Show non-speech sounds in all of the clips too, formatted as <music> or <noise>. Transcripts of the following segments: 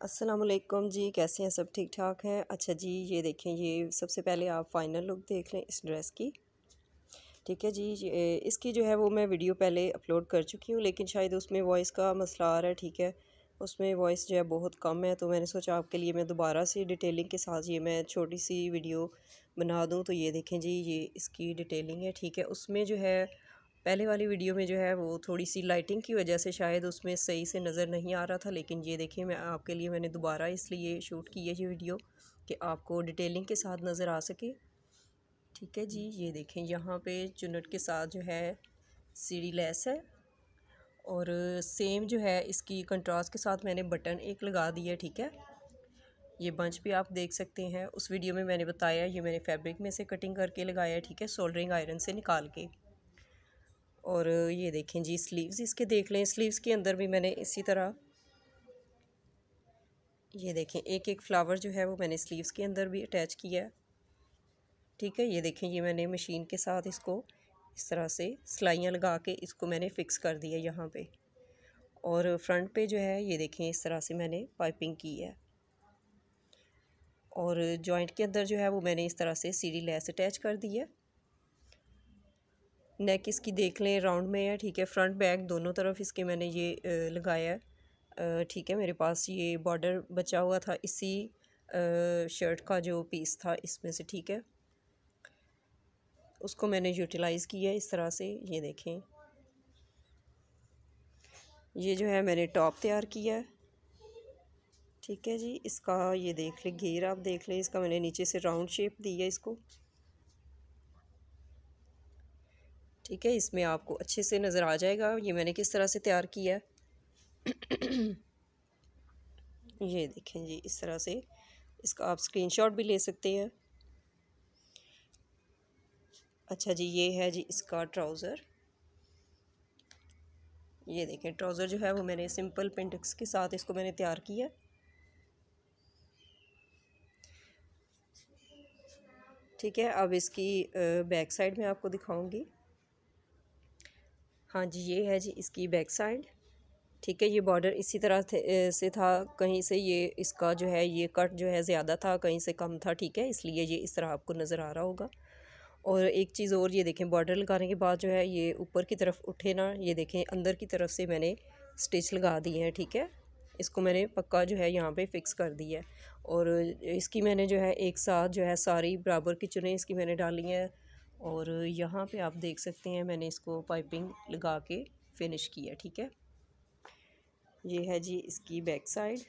असलकुम जी, कैसे हैं? सब ठीक ठाक हैं? अच्छा जी, ये देखें, ये सबसे पहले आप फाइनल लुक देख लें इस ड्रेस की। ठीक है जी, ये, इसकी जो है वो मैं वीडियो पहले अपलोड कर चुकी हूँ, लेकिन शायद उसमें वॉइस का मसला आ रहा है, ठीक है? उसमें वॉइस जो है बहुत कम है तो मैंने सोचा आपके लिए मैं दोबारा से डिटेलिंग के साथ ये मैं छोटी सी वीडियो बना दूँ तो ये देखें जी, ये इसकी डिटेलिंग है, ठीक है? उसमें जो है पहले वाली वीडियो में जो है वो थोड़ी सी लाइटिंग की वजह से शायद उसमें सही से नज़र नहीं आ रहा था, लेकिन ये देखिए मैं आपके लिए मैंने दोबारा इसलिए शूट की है ये वीडियो कि आपको डिटेलिंग के साथ नज़र आ सके। ठीक है जी, ये देखें यहाँ पे चुनट के साथ जो है सीढ़ी लेस है और सेम जो है इसकी कंट्रास्ट के साथ मैंने बटन एक लगा दिया ठीक है? ये बंच भी आप देख सकते हैं, उस वीडियो में मैंने बताया, ये मैंने फैब्रिक में से कटिंग करके लगाया, ठीक है? सोल्डरिंग आयरन से निकाल के। और ये देखें जी स्लीव्स इसके देख लें स्लीव्स के अंदर भी मैंने इसी तरह ये देखें एक एक फ्लावर जो है वो मैंने स्लीव्स के अंदर भी अटैच किया है। ठीक है, ये देखें, ये मैंने मशीन के साथ इसको इस तरह से सिलाइयाँ लगा के इसको मैंने फ़िक्स कर दिया यहाँ पे। और फ्रंट पे जो है, ये देखें, इस तरह से मैंने पाइपिंग की है। और जॉइंट के अंदर जो है, वो मैंने इस तरह से सीढ़ी लेस अटैच कर दी है। नेक इसकी देख लें राउंड में है ठीक है फ्रंट बैक दोनों तरफ़ इसके मैंने ये लगाया है। ठीक है, मेरे पास ये बॉर्डर बचा हुआ था, इसी शर्ट का जो पीस था इसमें से, ठीक है। उसको मैंने यूटिलाइज़ किया इस तरह से, ये देखें। ये जो है मैंने टॉप तैयार किया है। ठीक है जी, इसका ये देख लें, घेर आप देख लें, इसका मैंने नीचे से राउंड शेप दी है इसको। ठीक है, इसमें आपको अच्छे से नज़र आ जाएगा, ये मैंने किस तरह से तैयार किया है। <clears throat> ये देखें जी, इस तरह से इसका आप स्क्रीनशॉट भी ले सकते हैं। अच्छा जी, ये है जी इसका ट्राउज़र ये देखें ट्राउज़र जो है वो मैंने सिंपल पेंटिक्स के साथ इसको मैंने तैयार किया। ठीक है, अब इसकी बैक साइड में आपको दिखाऊँगी। हाँ जी, ये है जी इसकी बैक साइड। ठीक है, ये बॉर्डर इसी तरह से था, कहीं से ये इसका जो है, ये कट जो है ज़्यादा था, कहीं से कम था, ठीक है, इसलिए ये इस तरह आपको नज़र आ रहा होगा। और एक चीज़ और, ये देखें बॉर्डर लगाने के बाद जो है, ये ऊपर की तरफ़ उठे ना, ये देखें अंदर की तरफ़ से मैंने स्टिच लगा दिए हैं, ठीक है। इसको मैंने पक्का जो है यहाँ पे फिक्स कर दिया है। और इसकी मैंने जो है, एक साथ जो है सारी बराबर की चुनें, इसकी मैंने डाली हैं और यहाँ पे आप देख सकते हैं मैंने इसको पाइपिंग लगा के फिनिश किया, ठीक है? ये है जी इसकी बैक साइड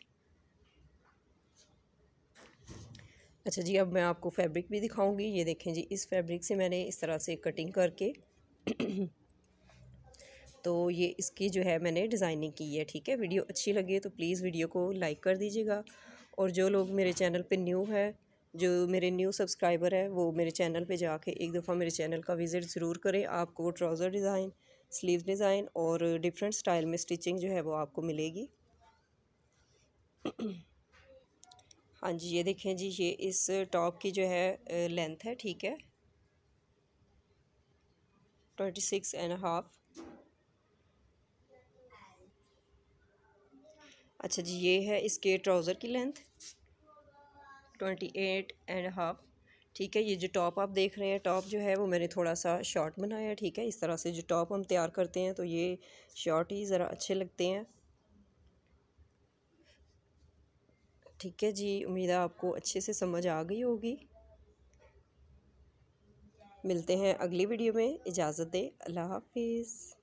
अच्छा जी, अब मैं आपको फैब्रिक भी दिखाऊँगी। ये देखें जी, इस फैब्रिक से मैंने इस तरह से कटिंग करके <clears throat> तो ये इसकी जो है मैंने डिज़ाइनिंग की है, ठीक है? वीडियो अच्छी लगे तो प्लीज़ वीडियो को लाइक कर दीजिएगा। और जो लोग मेरे चैनल पे न्यू है जो मेरे न्यू सब्सक्राइबर है, वो मेरे चैनल पे जाके एक दफ़ा मेरे चैनल का विज़िट ज़रूर करें। आपको ट्राउज़र डिज़ाइन स्लीव डिज़ाइन और डिफरेंट स्टाइल में स्टिचिंग जो है वो आपको मिलेगी। <clears throat> हाँ जी, ये देखें जी, ये इस टॉप की जो है लेंथ है, ठीक है? ट्वेंटी सिक्स एंड हाफ़ अच्छा जी, ये है इसके ट्राउज़र की length twenty eight and half. ठीक है, ये जो टॉप आप देख रहे हैं, टॉप जो है वो मैंने थोड़ा सा शॉर्ट बनाया है, ठीक है? इस तरह से जो टॉप हम तैयार करते हैं तो ये शॉर्ट ही ज़रा अच्छे लगते हैं। ठीक है जी, उम्मीद है आपको अच्छे से समझ आ गई होगी। मिलते हैं अगली वीडियो में। इजाज़त दे। अल्लाह हाफिज़।